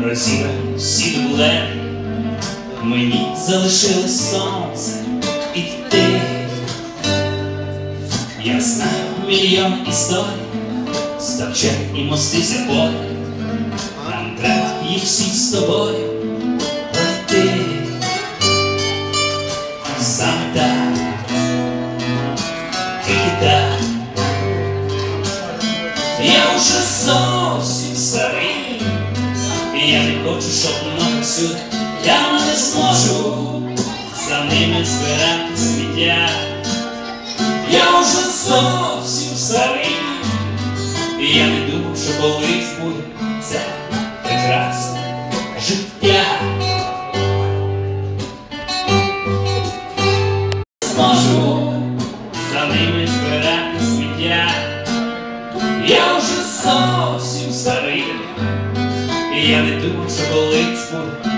розібрані всі дублери, мені залишилось сонце і ти. Я знаю мільйон історій, ставчать і мостися поряд. Нам треба їх всі з тобою пройти. Саме так, тільки так. Я вже зовсім старий, і я не хочу, щоб мною всюди я не зможу за ними збирати сміття. Я вже зовсім старий, і я не думав, що колись буде це прекрасне життя. Зможу за ними збирати сміття. Я вже зовсім старий, я не думав, що колись буде